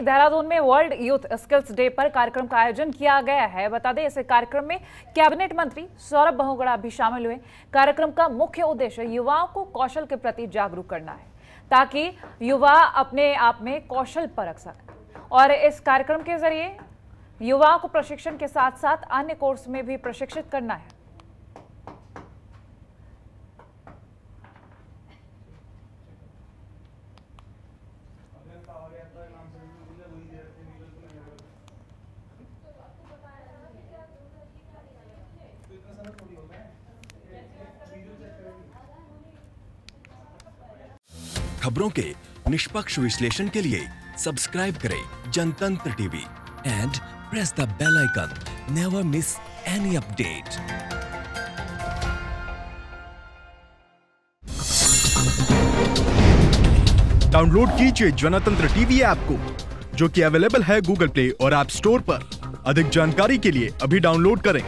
देहरादून में world youth skills day पर कार्यक्रम का आयोजन किया गया है। बता दें, इस कार्यक्रम में कैबिनेट मंत्री सौरभ बहुगुड़ा भी शामिल हुए। कार्यक्रम का मुख्य उद्देश्य युवाओं को कौशल के प्रति जागरूक करना है, ताकि युवा अपने आप में कौशल परख सके। और इस कार्यक्रम के ज़रिए युवाओं को प्रशिक्षण के साथ साथ अन्य कोर्स में भी प्रशिक्षित करना है। खबरों के निष्पक्ष विश्लेषण के लिए सब्सक्राइब करें Jantantra TV and press the bell icon never miss any update download कीजिए जनतंत्र टीवी ऐप को, जो कि अवेलेबल है गूगल प्ले और ऐप स्टोर पर। अधिक जानकारी के लिए अभी डाउनलोड करें।